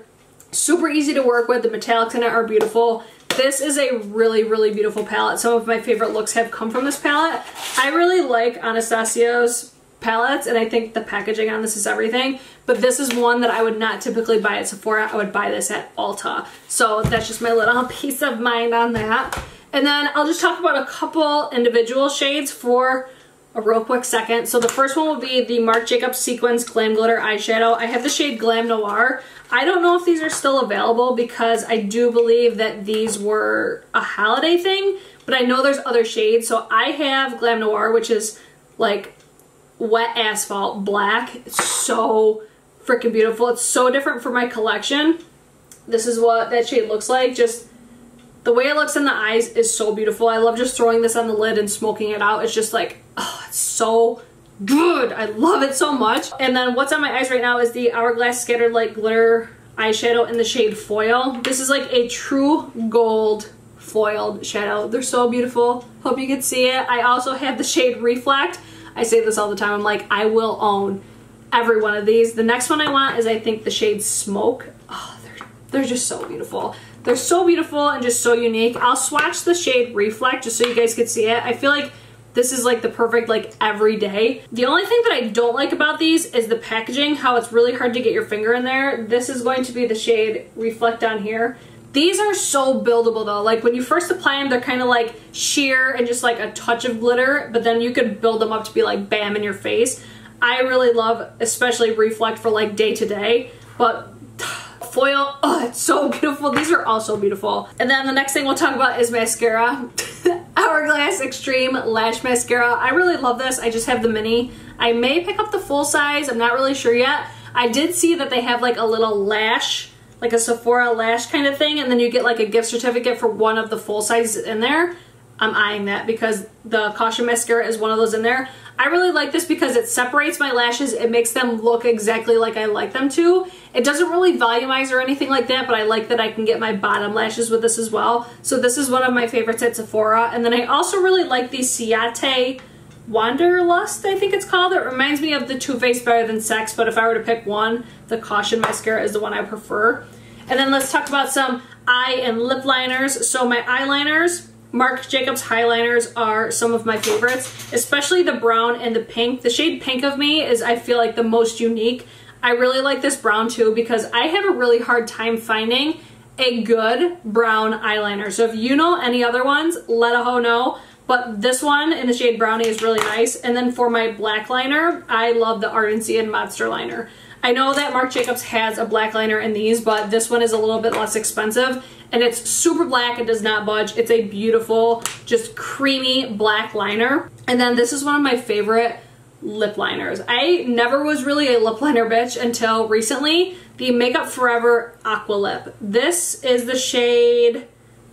super easy to work with, the metallics in it are beautiful. This is a really, really beautiful palette. Some of my favorite looks have come from this palette. I really like Anastasia's palettes and I think the packaging on this is everything but this is one that I would not typically buy at Sephora I would buy this at Ulta so that's just my little peace of mind on that and then I'll just talk about a couple individual shades for a real quick second so the first one will be the Marc Jacobs Sequins Glam Glitter eyeshadow I have the shade Glam Noir I don't know if these are still available because I do believe that these were a holiday thing but I know there's other shades so I have Glam Noir which is like wet asphalt black. It's so freaking beautiful. It's so different for my collection. This is what that shade looks like. Just the way it looks in the eyes is so beautiful. I love just throwing this on the lid and smoking it out. It's just like, oh, it's so good. I love it so much. And then what's on my eyes right now is the Hourglass Scattered Light Glitter eyeshadow in the shade Foil. This is like a true gold foiled shadow. They're so beautiful. Hope you can see it. I also have the shade Reflect. I say this all the time. I'm like, I will own every one of these. The next one I want is I think the shade Smoke. Oh, they're, they're just so beautiful. They're so beautiful and just so unique. I'll swatch the shade Reflect just so you guys can see it. I feel like this is like the perfect like everyday. The only thing that I don't like about these is the packaging, how it's really hard to get your finger in there. This is going to be the shade Reflect on here. These are so buildable though. Like when you first apply them, they're kind of like sheer and just like a touch of glitter, but then you could build them up to be like bam in your face. I really love, especially Reflect for like day to day, but foil, oh, it's so beautiful. These are also beautiful. And then the next thing we'll talk about is mascara. Hourglass Extreme Lash Mascara. I really love this. I just have the mini. I may pick up the full size. I'm not really sure yet. I did see that they have like a little lash like a Sephora lash kind of thing and then you get like a gift certificate for one of the full sizes in there. I'm eyeing that because the Caution Mascara is one of those in there. I really like this because it separates my lashes. It makes them look exactly like I like them to. It doesn't really volumize or anything like that, but I like that I can get my bottom lashes with this as well. So this is one of my favorites at Sephora. And then I also really like the Ciate Wanderlust, I think it's called. It reminds me of the Too Faced Better Than Sex, but if I were to pick one, the Caution Mascara is the one I prefer. And then let's talk about some eye and lip liners. So my eyeliners, Marc Jacobs highliners are some of my favorites, especially the brown and the pink. The shade pink of me is, I feel like, the most unique. I really like this brown too because I have a really hard time finding a good brown eyeliner. So if you know any other ones, let a know. But this one in the shade Brownie is really nice. And then for my black liner, I love the Ardency Inn Modster liner. I know that Marc Jacobs has a black liner in these, but this one is a little bit less expensive. And it's super black, it does not budge. It's a beautiful, just creamy black liner. And then this is one of my favorite lip liners. I never was really a lip liner bitch until recently. The Makeup Forever Aqua Lip. This is the shade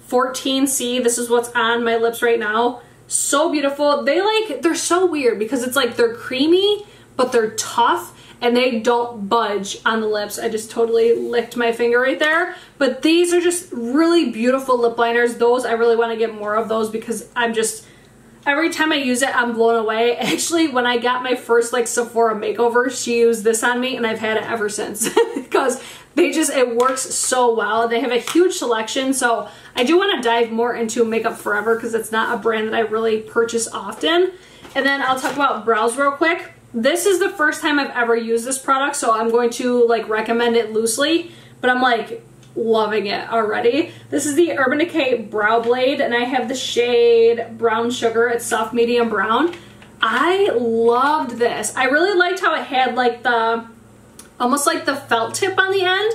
14C. This is what's on my lips right now. So beautiful. They like, they're so weird because it's like they're creamy, but they're tough and they don't budge on the lips. I just totally licked my finger right there. But these are just really beautiful lip liners. Those, I really want to get more of those because I'm just, every time I use it, I'm blown away. Actually, when I got my first like Sephora makeover, she used this on me and I've had it ever since because they just, it works so well. They have a huge selection. So I do want to dive more into Makeup Forever because it's not a brand that I really purchase often. And then I'll talk about brows real quick. This is the first time I've ever used this product, so I'm going to like recommend it loosely, but I'm like loving it already. This is the Urban Decay Brow Blade, and I have the shade Brown Sugar. It's soft medium brown. I loved this. I really liked how it had like the almost like the felt tip on the end.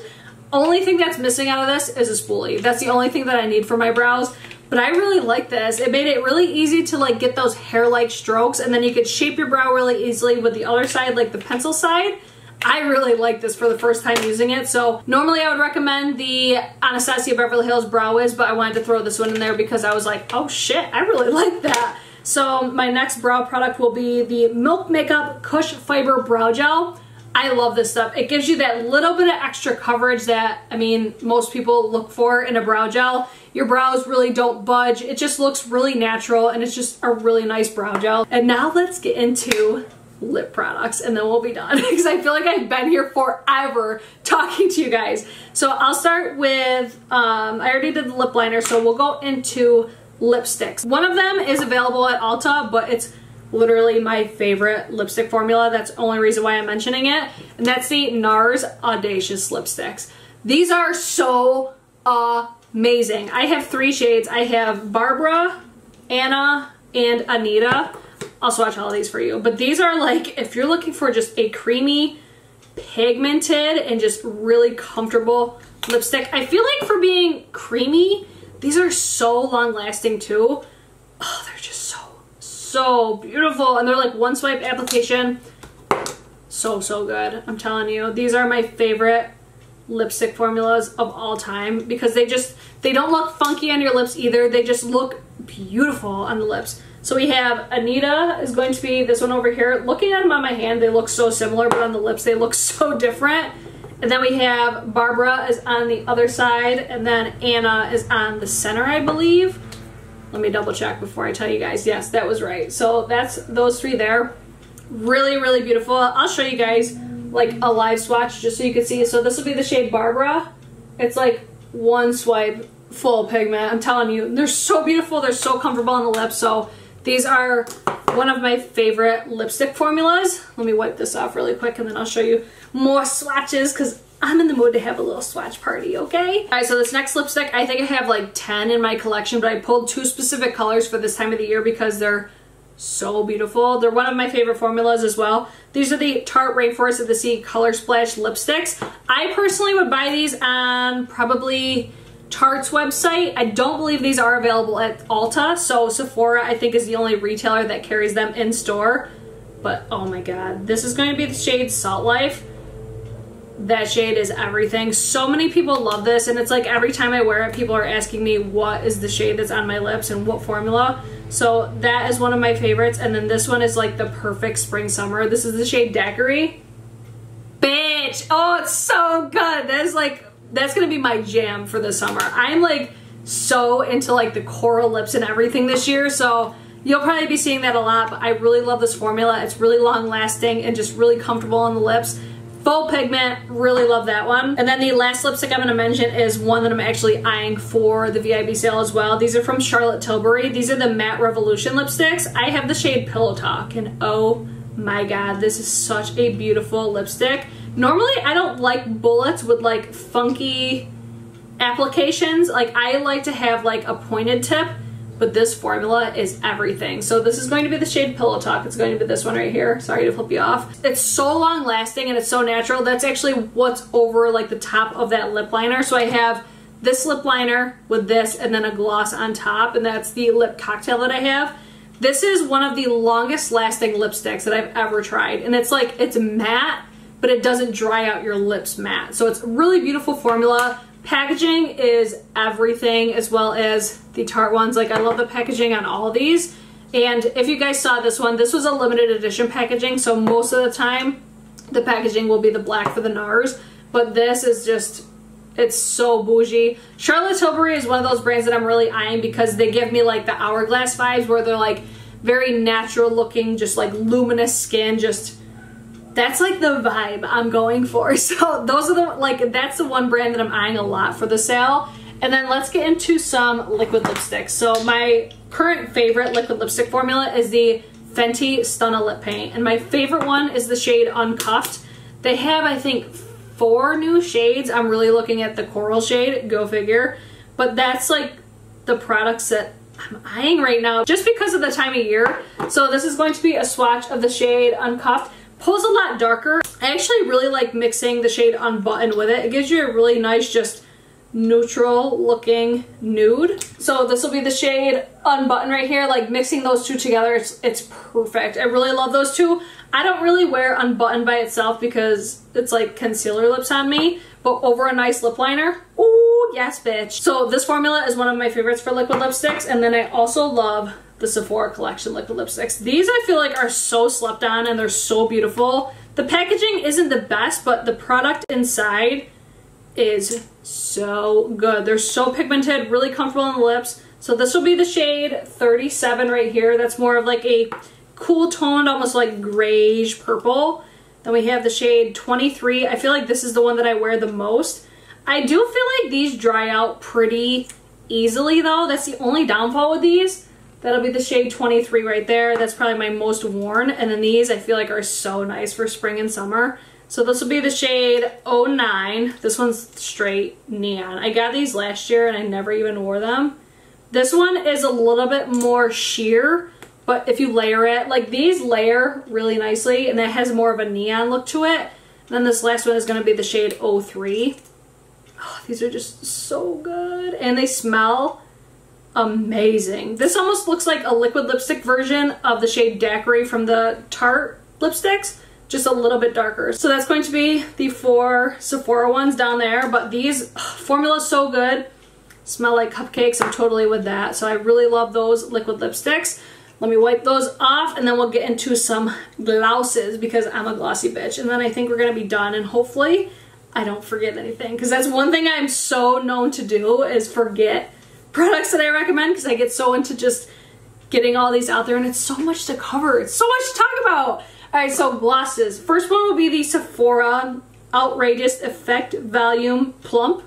Only thing that's missing out of this is a spoolie. That's the only thing that I need for my brows. But I really like this. It made it really easy to like get those hair-like strokes and then you could shape your brow really easily with the other side, like the pencil side. I really like this for the first time using it. So normally I would recommend the Anastasia Beverly Hills Brow Wiz, but I wanted to throw this one in there because I was like, oh shit, I really like that. So my next brow product will be the Milk Makeup Kush Fiber Brow Gel. I love this stuff. It gives you that little bit of extra coverage that, I mean, most people look for in a brow gel. Your brows really don't budge. It just looks really natural and it's just a really nice brow gel. And now let's get into lip products and then we'll be done because I feel like I've been here forever talking to you guys. So I'll start with, um, I already did the lip liner, so we'll go into lipsticks. One of them is available at Ulta, but it's literally my favorite lipstick formula. That's the only reason why I'm mentioning it. And that's the NARS Audacious Lipsticks. These are so amazing. I have three shades. I have Barbara, Anna, and Anita. I'll swatch all these for you. But these are like, if you're looking for just a creamy, pigmented, and just really comfortable lipstick. I feel like for being creamy, these are so long lasting too. Oh, they're just so beautiful. And they're like one swipe application. So, so good. I'm telling you. These are my favorite lipstick formulas of all time because they just, they don't look funky on your lips either. They just look beautiful on the lips. So we have Anita is going to be this one over here. Looking at them on my hand, they look so similar, but on the lips, they look so different. And then we have Barbara is on the other side, and then Anna is on the center, I believe. Let me double check before I tell you guys. Yes, that was right. So that's those three there. Really, really beautiful. I'll show you guys like a live swatch just so you can see. So this will be the shade Barbara. It's like one swipe full pigment. I'm telling you, they're so beautiful. They're so comfortable on the lips. So these are one of my favorite lipstick formulas. Let me wipe this off really quick and then I'll show you more swatches because I'm in the mood to have a little swatch party, okay? All right, so this next lipstick, I think I have like 10 in my collection, but I pulled two specific colors for this time of the year because they're so beautiful. They're one of my favorite formulas as well. These are the Tarte Rainforest of the Sea Color Splash lipsticks. I personally would buy these on probably Tarte's website. I don't believe these are available at Ulta, so Sephora I think is the only retailer that carries them in store. But oh my god, this is going to be the shade Salt Life that shade is everything. So many people love this and it's like every time I wear it, people are asking me what is the shade that's on my lips and what formula. So that is one of my favorites. And then this one is like the perfect spring summer. This is the shade Daiquiri. Bitch! Oh, it's so good. That is like, that's gonna be my jam for the summer. I'm like so into like the coral lips and everything this year. So You'll probably be seeing that a lot, but I really love this formula. It's really long lasting and just really comfortable on the lips. Full pigment, really love that one. And then the last lipstick I'm gonna mention is one that I'm actually eyeing for the VIB sale as well. These are from Charlotte Tilbury. These are the Matte Revolution lipsticks. I have the shade Pillow Talk and oh my god, this is such a beautiful lipstick. Normally I don't like bullets with like funky applications. Like I like to have like a pointed tip but this formula is everything. So this is going to be the shade Pillow Talk. It's going to be this one right here. Sorry to flip you off. It's so long lasting and it's so natural. That's actually what's over like the top of that lip liner. So I have this lip liner with this and then a gloss on top and that's the lip cocktail that I have. This is one of the longest lasting lipsticks that I've ever tried and it's like it's matte but it doesn't dry out your lips matte. So it's a really beautiful formula. Packaging is everything as well as the Tarte ones. Like I love the packaging on all these. And if you guys saw this one, this was a limited edition packaging. So most of the time the packaging will be the black for the NARS. But this is just, it's so bougie. Charlotte Tilbury is one of those brands that I'm really eyeing because they give me like the hourglass vibes where they're like very natural looking, just like luminous skin, just that's like the vibe I'm going for. So those are the, like, that's the one brand that I'm eyeing a lot for the sale. And then let's get into some liquid lipsticks. So my current favorite liquid lipstick formula is the Fenty Stunna Lip Paint. And my favorite one is the shade Uncuffed. They have, I think, four new shades. I'm really looking at the coral shade, go figure. But that's like the products that I'm eyeing right now just because of the time of year. So this is going to be a swatch of the shade Uncuffed. Pulls a lot darker. I actually really like mixing the shade Unbutton with it. It gives you a really nice just neutral looking nude. So this will be the shade Unbutton right here. Like mixing those two together, it's, it's perfect. I really love those two. I don't really wear Unbutton by itself because it's like concealer lips on me, but over a nice lip liner, ooh, yes bitch. So this formula is one of my favorites for liquid lipsticks and then I also love the Sephora collection liquid lipsticks. These I feel like are so slept on and they're so beautiful. The packaging isn't the best, but the product inside is so good. They're so pigmented, really comfortable on the lips. So this will be the shade 37 right here. That's more of like a cool toned, almost like grayish purple. Then we have the shade 23. I feel like this is the one that I wear the most. I do feel like these dry out pretty easily though. That's the only downfall with these. That'll be the shade 23 right there. That's probably my most worn. And then these I feel like are so nice for spring and summer. So this will be the shade 09. This one's straight neon. I got these last year and I never even wore them. This one is a little bit more sheer, but if you layer it, like these layer really nicely and it has more of a neon look to it. And then this last one is going to be the shade 03. Oh, these are just so good. And they smell amazing. This almost looks like a liquid lipstick version of the shade Daiquiri from the Tarte lipsticks just a little bit darker. So that's going to be the four Sephora ones down there, but these formula is so good. Smell like cupcakes, I'm totally with that. So I really love those liquid lipsticks. Let me wipe those off and then we'll get into some glosses because I'm a glossy bitch. And then I think we're gonna be done and hopefully I don't forget anything because that's one thing I'm so known to do is forget products that I recommend because I get so into just getting all these out there and it's so much to cover. It's so much to talk about. All right, so glosses. First one will be the Sephora Outrageous Effect Volume Plump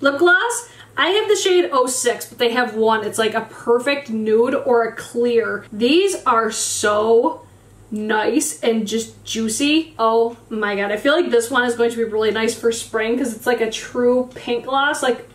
Lip Gloss. I have the shade 06, but they have one. It's like a perfect nude or a clear. These are so nice and just juicy. Oh my god. I feel like this one is going to be really nice for spring because it's like a true pink gloss. Like,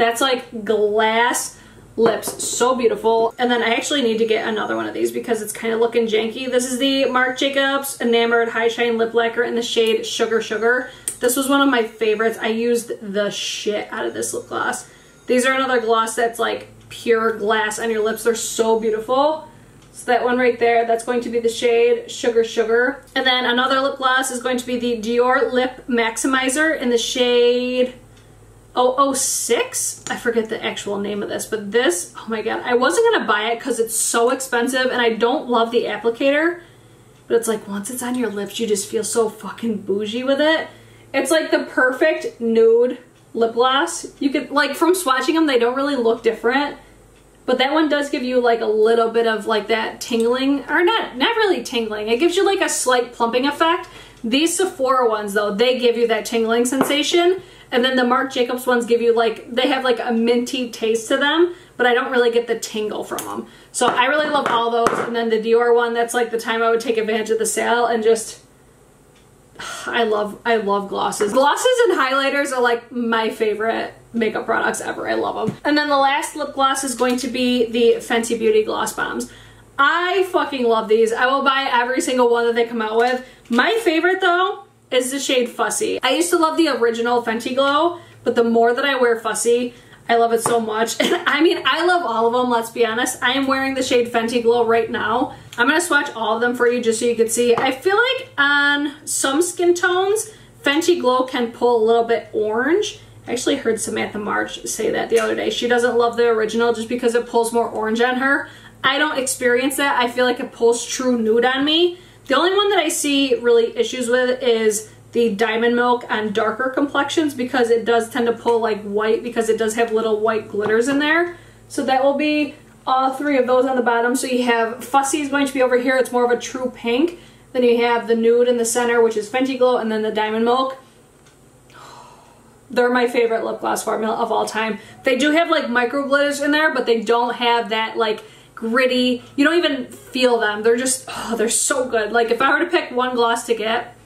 that's like glass lips. So beautiful. And then I actually need to get another one of these because it's kind of looking janky. This is the Marc Jacobs Enamored High Shine Lip Lacquer in the shade Sugar Sugar. This was one of my favorites. I used the shit out of this lip gloss. These are another gloss that's like pure glass on your lips. They're so beautiful. So that one right there, that's going to be the shade Sugar Sugar. And then another lip gloss is going to be the Dior Lip Maximizer in the shade 006 I forget the actual name of this but this oh my god I wasn't gonna buy it because it's so expensive and I don't love the applicator but it's like once it's on your lips you just feel so fucking bougie with it. It's like the perfect nude lip gloss. You could like from swatching them they don't really look different but that one does give you like a little bit of like that tingling or not not really tingling it gives you like a slight plumping effect. These Sephora ones though they give you that tingling sensation and then the Marc Jacobs ones give you like, they have like a minty taste to them, but I don't really get the tingle from them. So I really love all those. And then the Dior one, that's like the time I would take advantage of the sale and just, I love, I love glosses. Glosses and highlighters are like my favorite makeup products ever. I love them. And then the last lip gloss is going to be the Fenty Beauty Gloss Bombs. I fucking love these. I will buy every single one that they come out with. My favorite though is the shade Fussy. I used to love the original Fenty Glow, but the more that I wear Fussy, I love it so much. And I mean, I love all of them, let's be honest. I am wearing the shade Fenty Glow right now. I'm gonna swatch all of them for you just so you can see. I feel like on some skin tones, Fenty Glow can pull a little bit orange. I actually heard Samantha March say that the other day. She doesn't love the original just because it pulls more orange on her. I don't experience that. I feel like it pulls true nude on me. The only one that I see really issues with is the Diamond Milk on darker complexions because it does tend to pull like white because it does have little white glitters in there. So that will be all three of those on the bottom. So you have Fussy is going to be over here. It's more of a true pink. Then you have the Nude in the center, which is Fenty Glow, and then the Diamond Milk. They're my favorite lip gloss formula of all time. They do have like micro glitters in there, but they don't have that like gritty. You don't even feel them. They're just, oh, they're so good. Like if I were to pick one gloss to get,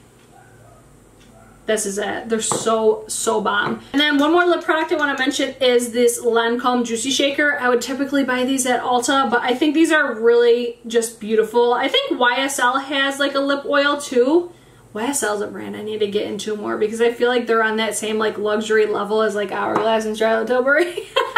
this is it. They're so, so bomb. And then one more lip product I want to mention is this Lancome Juicy Shaker. I would typically buy these at Ulta, but I think these are really just beautiful. I think YSL has like a lip oil too. YSL is a brand I need to get into more because I feel like they're on that same like luxury level as like Hourglass and Charlotte Tilbury.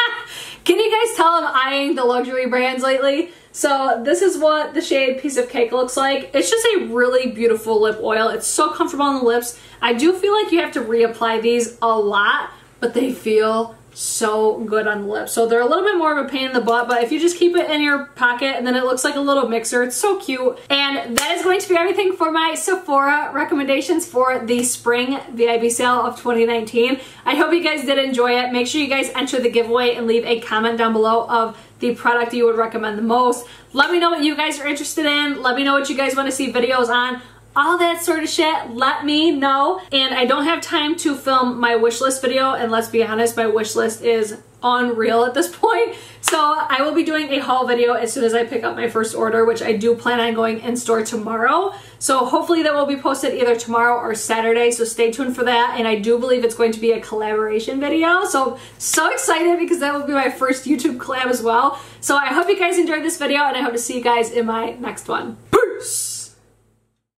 Can you guys tell I'm eyeing the luxury brands lately? So this is what the shade Piece of Cake looks like. It's just a really beautiful lip oil. It's so comfortable on the lips. I do feel like you have to reapply these a lot, but they feel so good on the lips. So they're a little bit more of a pain in the butt, but if you just keep it in your pocket and then it looks like a little mixer, it's so cute. And that is going to be everything for my Sephora recommendations for the spring VIB sale of 2019. I hope you guys did enjoy it. Make sure you guys enter the giveaway and leave a comment down below of the product you would recommend the most. Let me know what you guys are interested in. Let me know what you guys want to see videos on all that sort of shit, let me know. And I don't have time to film my wish list video, and let's be honest, my wish list is unreal at this point. So I will be doing a haul video as soon as I pick up my first order, which I do plan on going in store tomorrow. So hopefully that will be posted either tomorrow or Saturday. So stay tuned for that. And I do believe it's going to be a collaboration video. So, so excited because that will be my first YouTube collab as well. So I hope you guys enjoyed this video and I hope to see you guys in my next one.